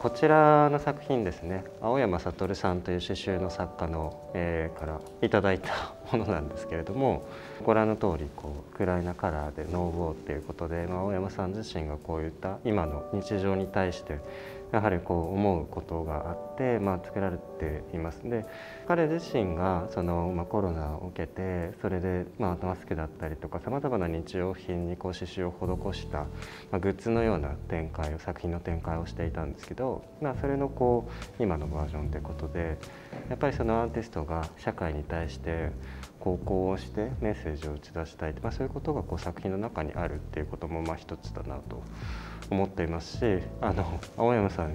こちらの作品ですね。青山悟さんという刺繍の作家の、えー、からいただいたものなんですけれどもご覧の通りこり暗いなカラーでノーゴーっていうことで、まあ、青山さん自身がこういった今の日常に対してやはりこう思うことがあって、まあ、作られています。で彼自身がその、まあ、コロナを受けてそれで、まあ、マスクだったりとかさまざまな日用品にこう刺繍を施した、まあ、グッズのような展開を作品の展開をしていたんですけど、まあ、それのこう今のバージョンということでやっぱりそのアーティストが社会に対してこうこうしてメッセージを打ち出したい、まあ、そういうことがこう作品の中にあるっていうこともまあ一つだなと思っていますしあの青山さん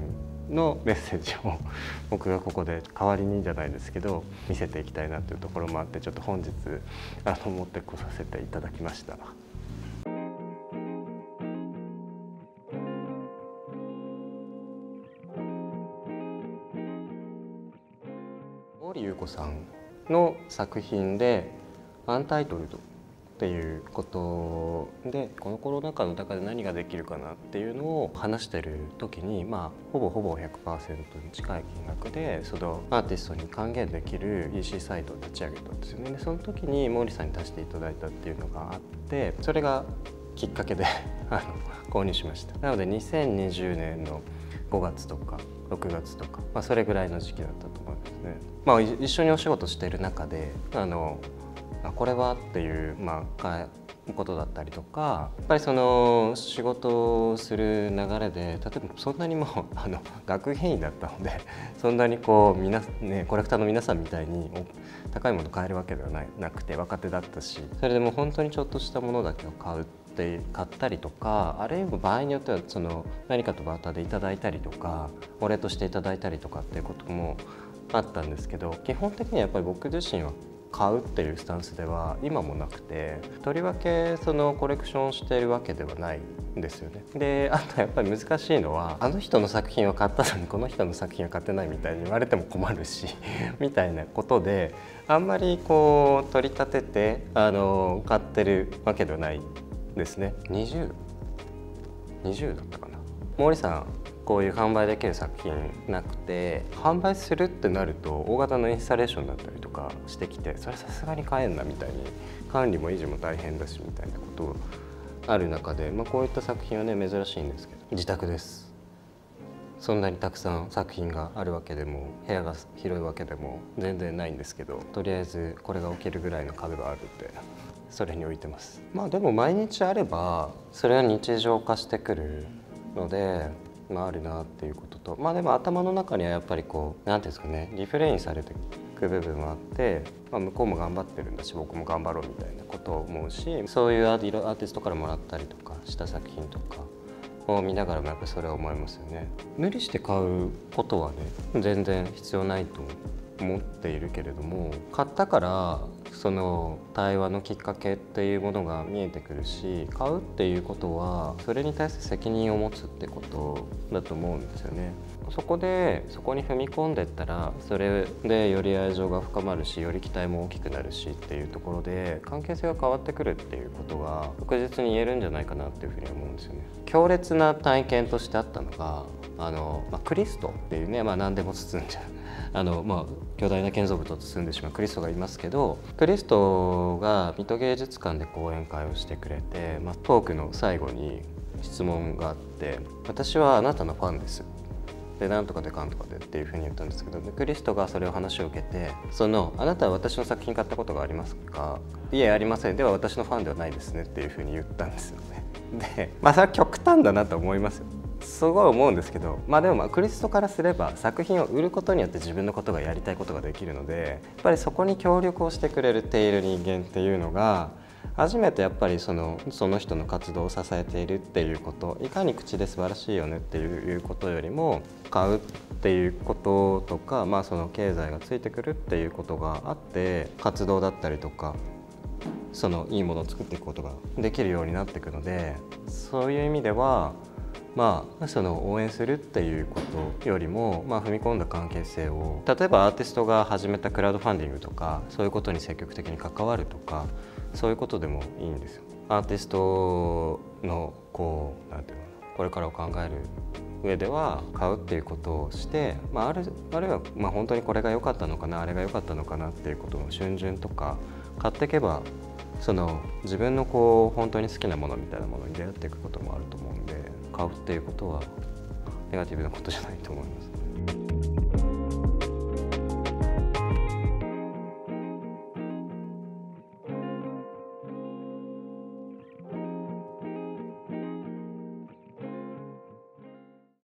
のメッセージを 僕がここで代わりにじゃないですけど見せていきたいなというところもあってちょっと本日あの持ってこさせていただきました。毛利優子さんの作品で「アンタイトルド」っていうことでこのコロナ禍の中で何ができるかなっていうのを話してる時にまあほぼほぼ100%に近い金額でそのアーティストに還元できる EC サイトを立ち上げたんですよね。でその時に毛利さんに出していただいたっていうのがあってそれがきっかけで あの購入しました。なので2020年の5月とか6月とか、まあ、それぐらいの時期だったと思いますね。まあ、一緒にお仕事している中であのあこれは？っていう、まあ、ことだったりとかやっぱりその仕事をする流れで例えばそんなにもう あの学芸員だったのでそんなにこうみな、ね、コレクターの皆さんみたいに高いもの買えるわけではないなくて若手だったしそれでも本当にちょっとしたものだけを買うって買ったりとかあるいは場合によってはその何かとバーターでいただいたりとかお礼としていただいたりとかっていうこともあったんですけど基本的にはやっぱり僕自身は買うっていうスタンスでは今もなくてとりわけそのコレクションしてるわけではないんですよね。であとやっぱり難しいのはあの人の作品を買ったのにこの人の作品は買ってないみたいに言われても困るし みたいなことであんまりこう取り立ててあの買ってるわけではないですね。20 20だったかな。毛利さんこういう販売できる作品なくて販売するってなると大型のインスタレーションだったりとかしてきてそれさすがに買えんなみたいに管理も維持も大変だしみたいなことある中で、まあ、こういった作品はね珍しいんですけど自宅です。そんなにたくさん作品があるわけでも部屋が広いわけでも全然ないんですけどとりあえずこれが置けるぐらいの壁があるんでそれに置いてます。まあでも毎日あればそれは日常化してくるのでまあ、あるなっていうこととまあでも頭の中にはやっぱりこう何ていうんですかねリフレインされていく部分もあって、まあ、向こうも頑張ってるんだし僕も頑張ろうみたいなことを思うしそういうアーティストからもらったりとかした作品とかを見ながらもやっぱそれは思いますよね。無理して買うことはね全然必要ないと思っているけれども買ったからその対話のきっかけっていうものが見えてくるし買うっていうことはそれに対して責任を持つってことだと思うんですよね。そこでそこに踏み込んでったらそれでより愛情が深まるしより期待も大きくなるしっていうところで関係性が変わってくるっていうことが確実に言えるんじゃないかなっていうふうに思うんですよね。強烈な体験としてあったのがあの、まあ、クリストっていうね、まあ、何でも包んじゃうあの、まあ、巨大な建造物を包んでしまうクリストがいますけどクリストが水戸芸術館で講演会をしてくれて、まあ、トークの最後に質問があって「私はあなたのファンです」でなんとかでかんとかでっていうふうに言ったんですけどクリストがそれを話を受けて「そのあなたは私の作品買ったことがありますか?」「いえありませんでは私のファンではないですね」っていうふうに言ったんですよね。でまあそれは極端だなと思いますよ。すごい思うんですけどまあでもまあクリストからすれば作品を売ることによって自分のことがやりたいことができるのでやっぱりそこに協力をしてくれている人間っていうのが初めてやっぱりそのその人の活動を支えているっていうこといかに口で素晴らしいよねっていうことよりも買うっていうこととか、まあ、その経済がついてくるっていうことがあって活動だったりとかそのいいものを作っていくことができるようになっていくのでそういう意味ではまあ、その応援するっていうことよりも、まあ、踏み込んだ関係性を例えばアーティストが始めたクラウドファンディングとかそういうことに積極的に関わるとかそういうことでもいいんですよ。アーティストのこうなんていうのこれからを考える上では買うっていうことをして、まあ、あるあるいはまあ本当にこれが良かったのかなあれが良かったのかなっていうことの瞬順とか買っていけばその自分のこう本当に好きなものみたいなものに出会っていくこともあると思うんで買うっていうことはネガティブなことじゃないと思います。